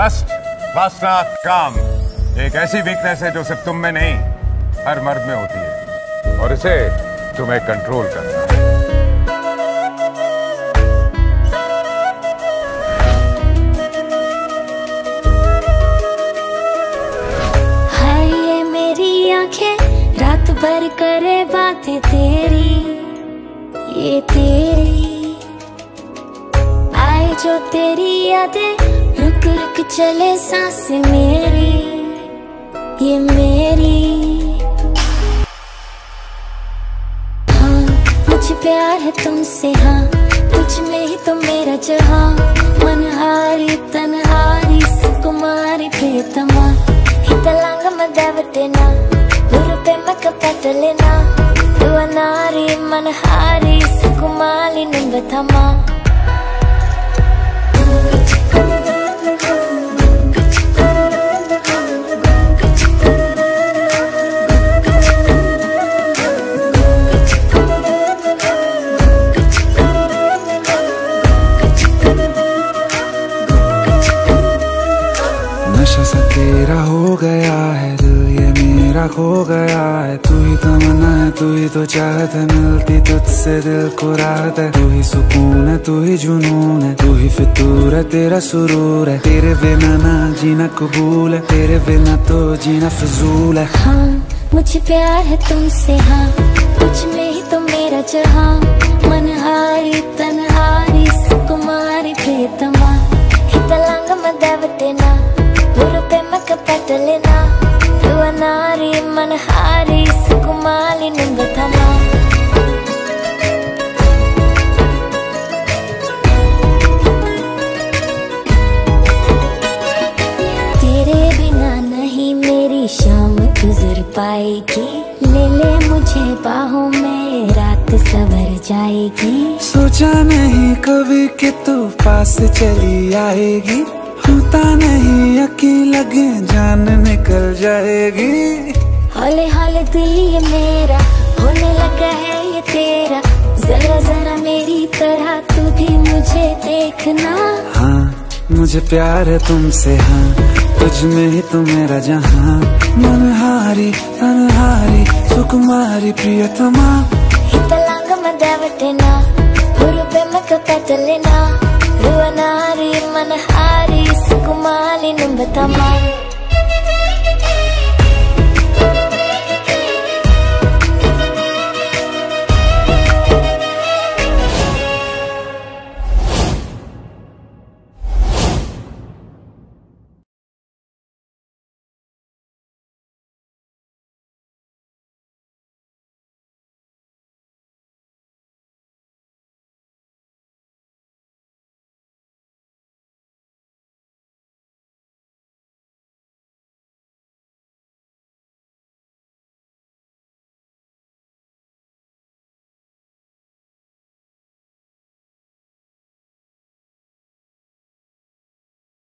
Lust वासना काम एक ऐसी वीकनेस है जो सिर्फ़ तुम में नहीं, हर मर्द में होती है। और इसे तुम्हें कंट्रोल करना है। रात भर करे बातें तेरी। ये तेरी, आए जो तेरी यादें रुक रुक चले सांस मेरी, ये मेरी। हाँ मुझे प्यार है तुमसे हाँ तुझ में ही तो मेरा जहाँ। मनहारी, तनहारी, सुकुमारी, प्रियतमा। हितलांग मदवटेना दुरुपे मकपटलेना दुअनारी मनहारी सुकुमाली निंबथमा दिल ये मेरा खो गया है। तू ही तो तमन्ना है, तू ही तो चाहत है। मिलती तुझसे दिल को राहत है। तू ही सुकून है, तू ही जुनून है। तू ही फितूर है, तेरा सुरूर है। तेरे बिना ना जीना कबूल है। तेरे बिना तो जीना फजूल है। हाँ मुझे प्यार है तुमसे हाँ। कुछ में ही तो मेरा जहाँ। मन हारी तन हारी सुकुमारी प्रियतमा हितलांग मदवटेना गुरु पे मक पटले ना ಯುವನಾರಿ ಮನಹಾರಿ ಸುಕುಮಾಲಿ ನಿಂಗತಮ तेरे बिना नहीं मेरी शाम गुजर पाएगी ले ले मुझे बाहों में रात सवर जाएगी सोचा नहीं कभी कि तू पास चली आएगी होता नहीं अकी लगे जान निकल जाएगी। हौले हौले दिल ये मेरा होने लगा है ये तेरा। जरा जरा मेरी तरह तू भी मुझे देखना। हाँ मुझे प्यार है तुमसे हाँ। तुझ में ही तू मेरा जहाँ। मनहारी अनहारी सुकुमारी प्रियतमा। हितलांग मदावटना हुरु पे मक तो पैतलेना रुअनारी मनहारी। minum betamang